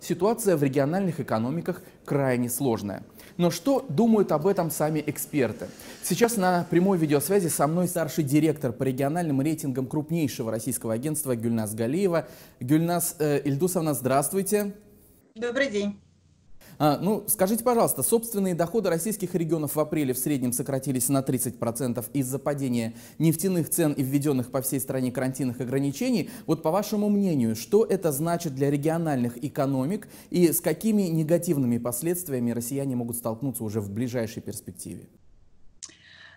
Ситуация в региональных экономиках крайне сложная. Но что думают об этом сами эксперты? Сейчас на прямой видеосвязи со мной старший директор по региональным рейтингам крупнейшего российского агентства Гюльнас Галиева. Гюльнас э, Ильдусовна, здравствуйте. Добрый день. А, ну, скажите, пожалуйста, собственные доходы российских регионов в апреле в среднем сократились на 30% из-за падения нефтяных цен и введенных по всей стране карантинных ограничений. Вот по вашему мнению, что это значит для региональных экономик и с какими негативными последствиями россияне могут столкнуться уже в ближайшей перспективе?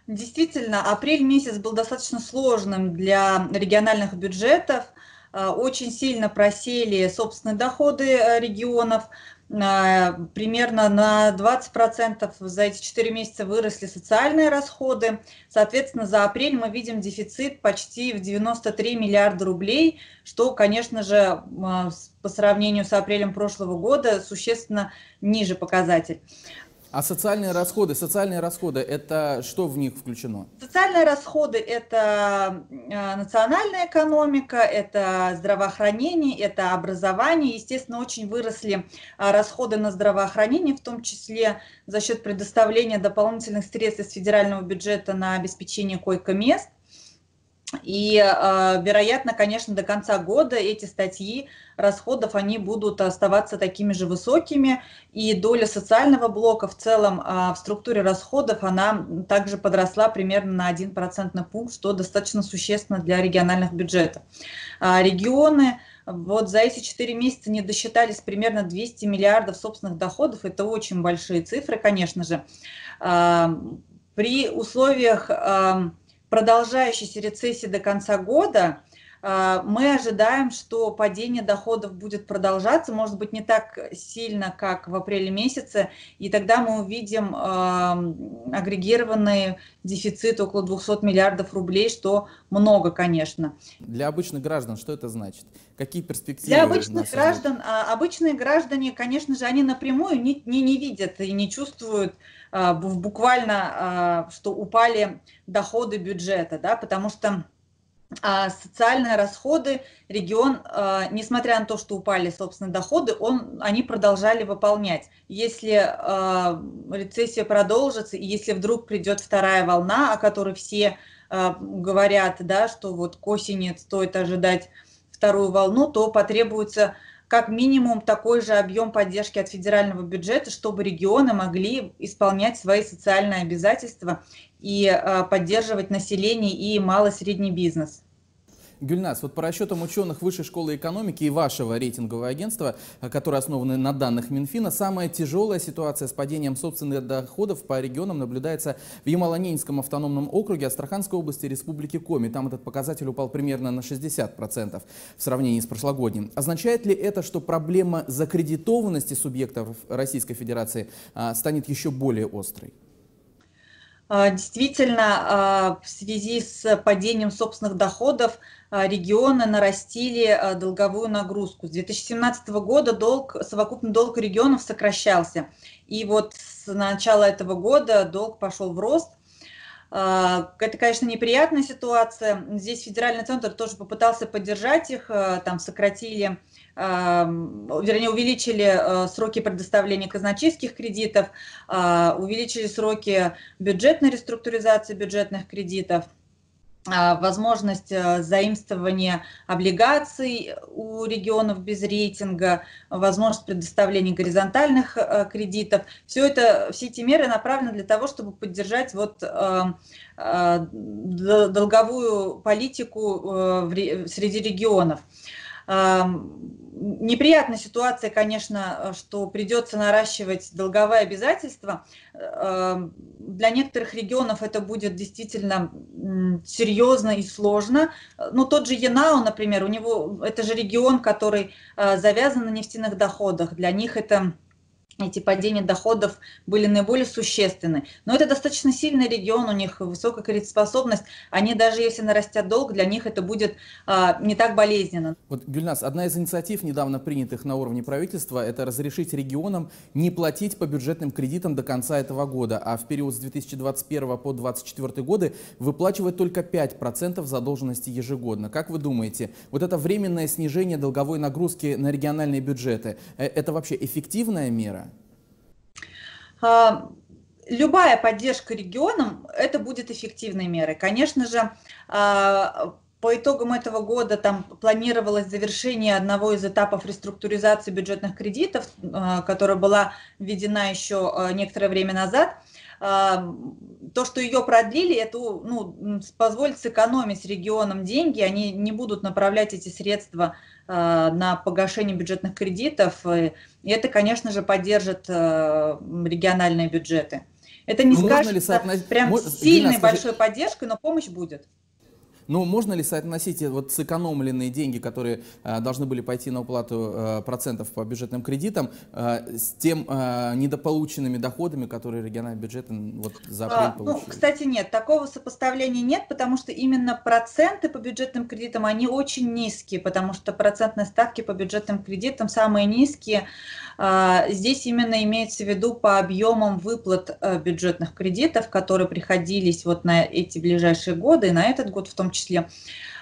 Действительно, апрель месяц был достаточно сложным для региональных бюджетов. А, очень сильно просели собственные доходы э, регионов. Примерно на 20% за эти 4 месяца выросли социальные расходы. Соответственно, за апрель мы видим дефицит почти в 93 миллиарда рублей, что, конечно же, а, по сравнению с апрелем прошлого года существенно ниже показатель. А социальные расходы, социальные расходы, это что в них включено? Социальные расходы – это а, национальная экономика, это здравоохранение, это образование. Естественно, очень выросли а, расходы на здравоохранение, в том числе за счет предоставления дополнительных средств из федерального бюджета на обеспечение койко-мест. И, э, вероятно, конечно, до конца года эти статьи расходов, они будут оставаться такими же высокими, и доля социального блока в целом э, в структуре расходов, она также подросла примерно на 1 процентный пункт, что достаточно существенно для региональных бюджетов. А регионы вот за эти 4 месяца не досчитались примерно 200 миллиардов собственных доходов, это очень большие цифры, конечно же. При условиях продолжающейся рецессии до конца года, мы ожидаем, что падение доходов будет продолжаться, может быть, не так сильно, как в апреле месяце, и тогда мы увидим агрегированный дефицит около 200 миллиардов рублей, что много, конечно. Для обычных граждан что это значит? Какие перспективы? Для обычных граждан, а, обычные граждане, конечно же, они напрямую не, не, не видят и не чувствуют а, буквально, что упали доходы бюджета, да, потому что социальные расходы регион, а, несмотря на то, что упали собственные доходы, он, они продолжали выполнять. Если а, рецессия продолжится, и если вдруг придет вторая волна, о которой все говорят, да, что вот к осени стоит ожидать вторую волну, то потребуется как минимум такой же объем поддержки от федерального бюджета, чтобы регионы могли исполнять свои социальные обязательства и э, поддерживать население и малый и средний бизнес. Гюльнас, вот по расчетам ученых Высшей школы экономики и вашего рейтингового агентства, э, которые основаны на данных Минфина, самая тяжелая ситуация с падением собственных доходов по регионам наблюдается в Ямало-Ненецком автономном округе Астраханской области Республики Коми. Там этот показатель упал примерно на 60% в сравнении с прошлогодним. Означает ли это, что проблема закредитованности субъектов Российской Федерации а, станет еще более острой? А, действительно, а, в связи с падением собственных доходов а, регионы нарастили долговую нагрузку. С 2017 года долг, совокупный долг регионов сокращался. И вот с начала этого года долг пошел в рост. Это, конечно, неприятная ситуация. Здесь федеральный центр тоже попытался поддержать их, там сократили вернее, увеличили э, сроки предоставления казначейских кредитов, а, увеличили сроки бюджетной реструктуризации бюджетных кредитов, а, возможность э, заимствования облигаций у регионов без рейтинга, возможность предоставления горизонтальных э, кредитов. Все это, все эти меры направлены для того, чтобы поддержать вот долговую политику среди регионов. Неприятная ситуация, конечно, что придется наращивать долговые обязательства. Для некоторых регионов это будет действительно серьезно и сложно. Ну, тот же Янау, например, у него это же регион, который а, завязан на нефтяных доходах. Для них это эти падения доходов были наиболее существенны. Но это достаточно сильный регион, у них высокая кредитоспособность. Они даже если нарастят долг, для них это будет а, не так болезненно. Вот, Гюльнас, одна из инициатив, недавно принятых на уровне правительства, это разрешить регионам не платить по бюджетным кредитам до конца этого года, а в период с 2021 по 2024 годы выплачивать только 5% задолженности ежегодно. Как вы думаете, вот это временное снижение долговой нагрузки на региональные бюджеты, э, это вообще эффективная мера? А, любая поддержка регионам – это будет эффективной мерой. Конечно же, а, по итогам этого года там планировалось завершение одного из этапов реструктуризации бюджетных кредитов, а, которая была введена еще некоторое время назад. То, что ее продлили, это ну, позволит сэкономить регионам деньги, они не будут направлять эти средства Э, на погашение бюджетных кредитов. И это, конечно же, поддержит э, региональные бюджеты. Это не ну, скажется прям Мож... сильной Дина, большой поддержкой, но помощь будет. Но можно ли соотносить вот сэкономленные деньги, которые э, должны были пойти на уплату э, процентов по бюджетным кредитам, э, с тем э, недополученными доходами, которые региональные бюджеты вот, за апрель а, получили? Ну, кстати, нет, такого сопоставления нет, потому что именно проценты по бюджетным кредитам, они очень низкие, потому что процентные ставки по бюджетным кредитам самые низкие. А, здесь именно имеется в виду по объемам выплат э, бюджетных кредитов, которые приходились вот на эти ближайшие годы, и на этот год в том числе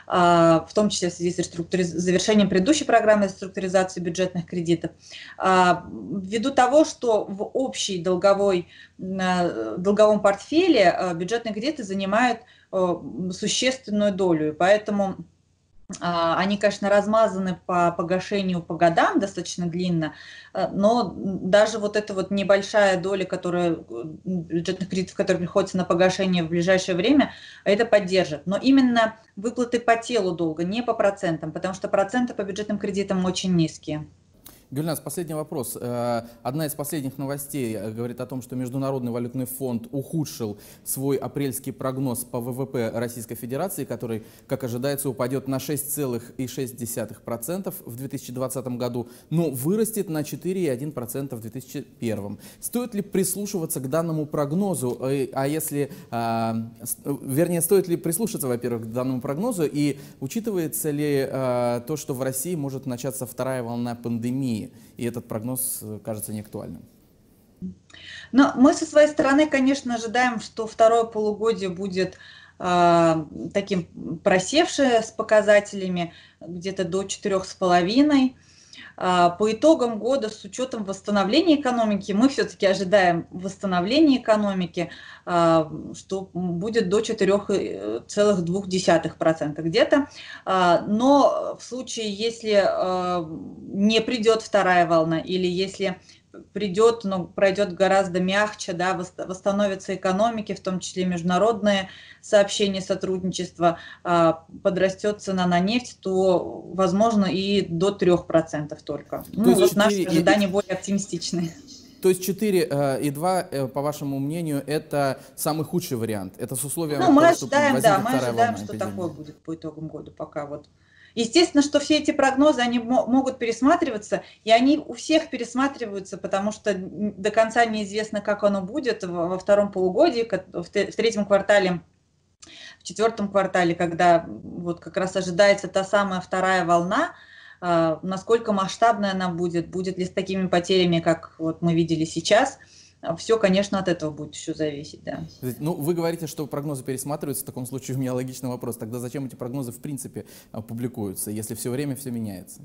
а, в том числе в связи с реструктуриз... завершением предыдущей программы реструктуризации бюджетных кредитов, а, ввиду того, что в общей долговой, долговом портфеле бюджетные кредиты занимают существенную долю, поэтому они, конечно, размазаны по погашению по годам достаточно длинно, э, но даже вот эта вот небольшая доля, которая, бюджетных кредитов, которые приходятся на погашение в ближайшее время, это поддержит. Но именно выплаты по телу долга, не по процентам, потому что проценты по бюджетным кредитам очень низкие. Гюльнас, последний вопрос. Э, одна из последних новостей э, говорит о том, что Международный валютный фонд ухудшил свой апрельский прогноз по ВВП Российской Федерации, который, как ожидается, упадет на 6,6% в 2020 году, но вырастет на 4,1% в 2021. Стоит ли прислушиваться к данному прогнозу? Э, а если, вернее, стоит ли прислушаться, во-первых, к данному прогнозу и учитывается ли то, что в России может начаться вторая волна пандемии? Пандемии, и этот прогноз э, кажется неактуальным. Но мы со своей стороны, конечно, ожидаем, что второе полугодие будет э, таким просевшее с показателями где-то до четырех с половиной. А, по итогам года с учетом восстановления экономики, мы все-таки ожидаем восстановления экономики, а, что будет до 4,2% где-то. А, но в случае, если не придет вторая волна или если придет, но пройдет гораздо мягче, да, восстановятся экономики, в том числе международные сообщения, сотрудничество, а, подрастет цена на нефть, то, возможно, и до 3% только. То ну, вот 4... наши ожидания более оптимистичные. То есть 4 э, и 2, э, по вашему мнению, это самый худший вариант? Это с условием ну, мы ожидаем, да, мы ожидаем, что эпидемии. такое будет по итогам года, пока вот Естественно, что все эти прогнозы, они могут пересматриваться, и они у всех пересматриваются, потому что до конца неизвестно, как оно будет во втором полугодии, в третьем квартале в четвертом квартале, когда вот как раз ожидается та самая вторая волна, а, насколько масштабная она будет, будет ли с такими потерями, как вот мы видели сейчас – Все, конечно, от этого будет еще зависеть, да. Ну, вы говорите, что прогнозы пересматриваются, в таком случае у меня логичный вопрос. Тогда зачем эти прогнозы в принципе а, публикуются, если все время все меняется?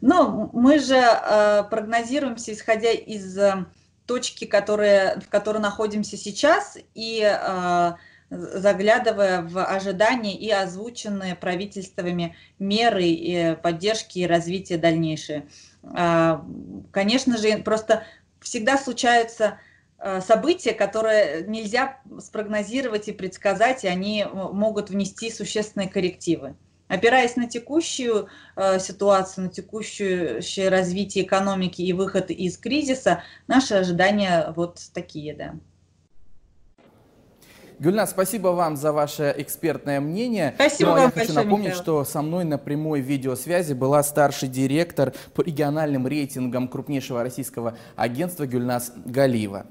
Ну, мы же э, прогнозируемся, исходя из э, точки, которые, в которой находимся сейчас, и э, заглядывая в ожидания и озвученные правительствами меры и поддержки и развития дальнейшие. Конечно же, просто всегда случаются э, события, которые нельзя спрогнозировать и предсказать, и они могут внести существенные коррективы. Опираясь на текущую э, ситуацию, на текущее развитие экономики и выход из кризиса, наши ожидания вот такие, да. Гюльнас, спасибо вам за ваше экспертное мнение. Спасибо ну, а вам я хочу большое, напомнить, Михаил. что со мной на прямой видеосвязи была старший директор по региональным рейтингам крупнейшего российского агентства Гюльнас Галиева.